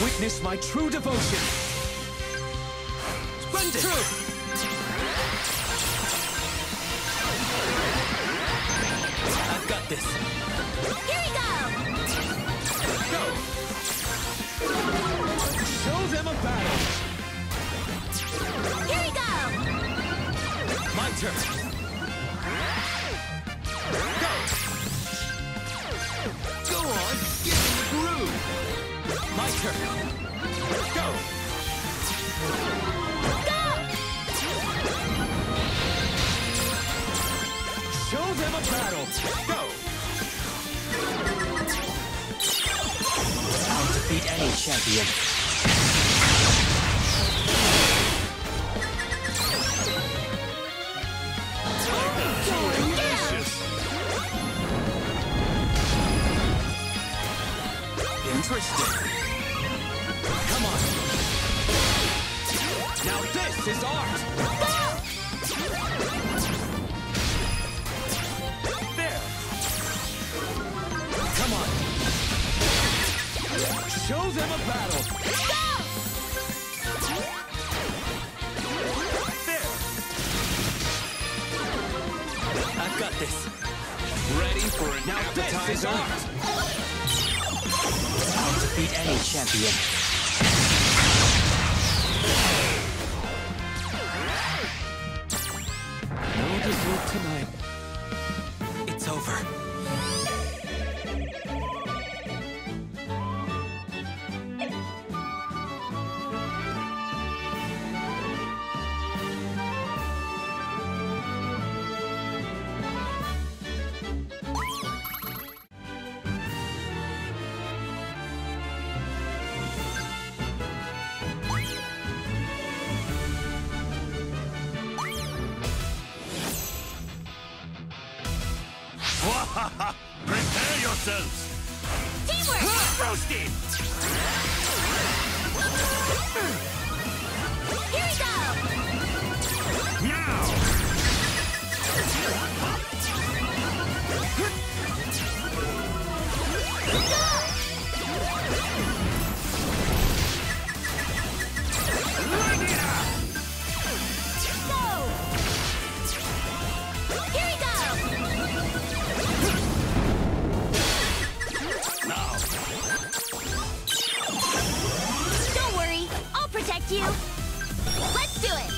Witness my true devotion. Splendid! True. I've got this. Here we go! Go. Show them a battle. Here we go! My turn. Go. Go on, My turn. Go. Let's go! Show them a battle. Go. I'll defeat any champion. Them a battle. There. I've got this. Ready for an Now appetizer? I'll defeat any champion. 倒して do it!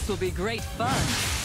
This will be great fun.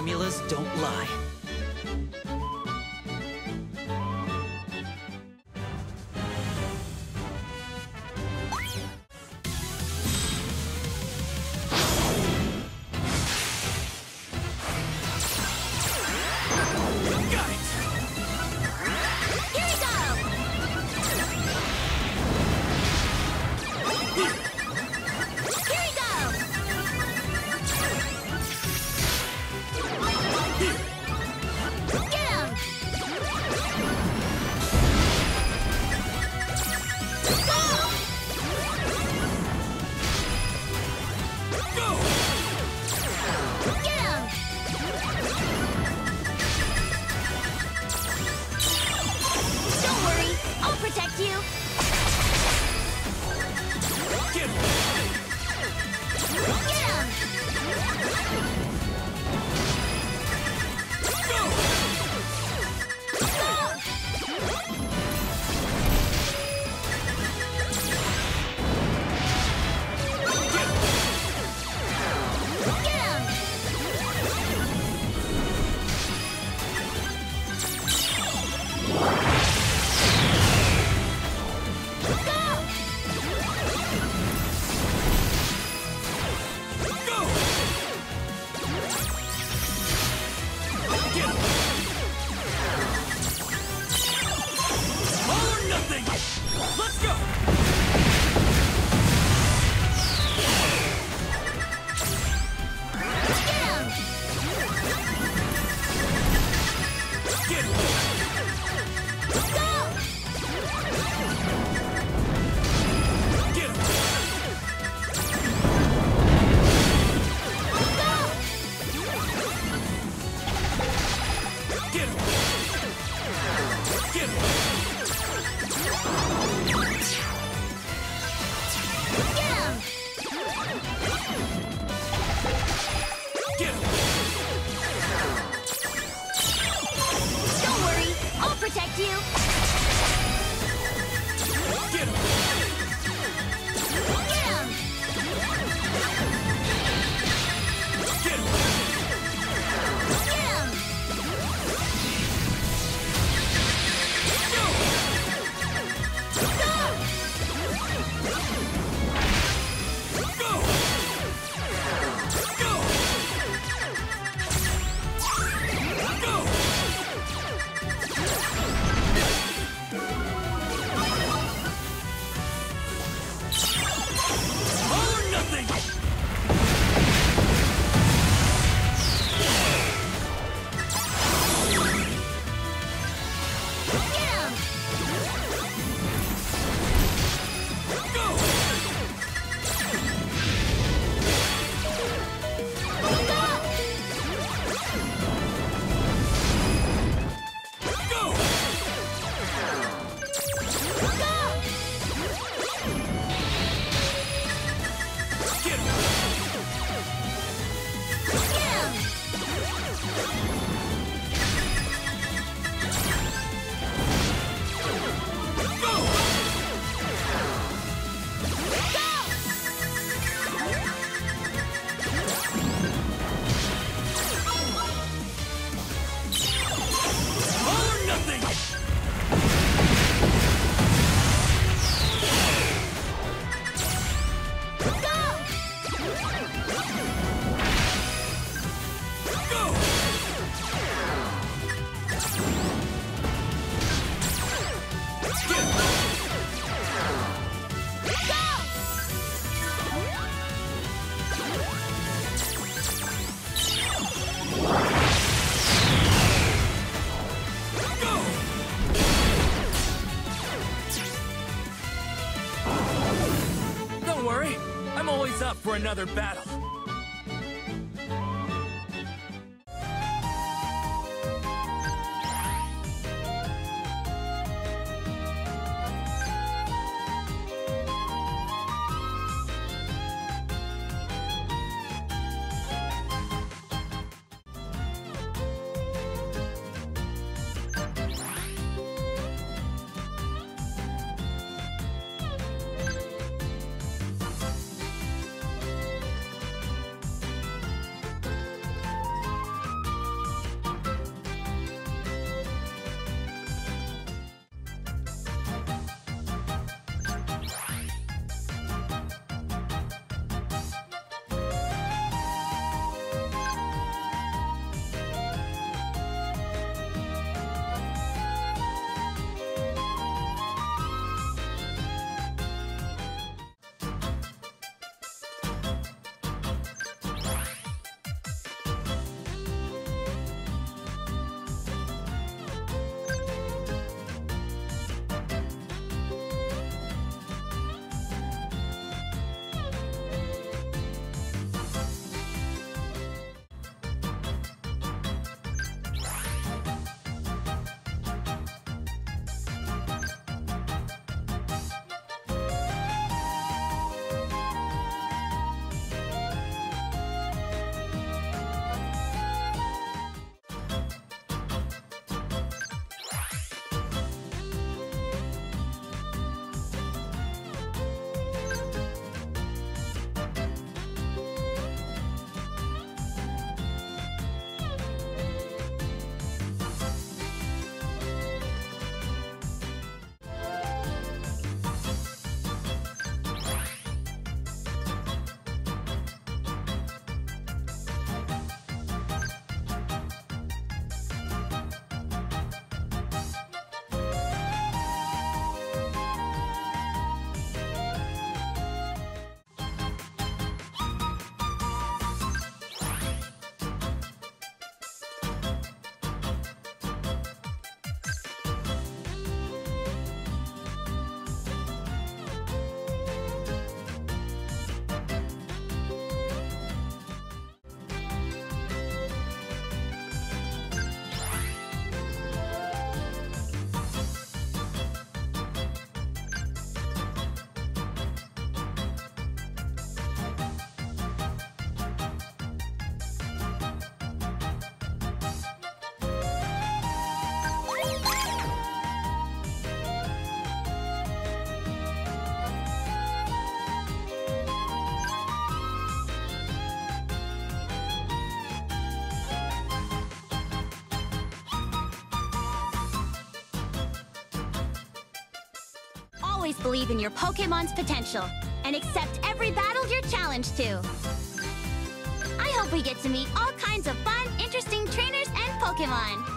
Formulas don't lie. Another battle. Always believe in your Pokemon's potential and accept every battle you're challenged to. I hope we get to meet all kinds of fun, interesting trainers and Pokemon.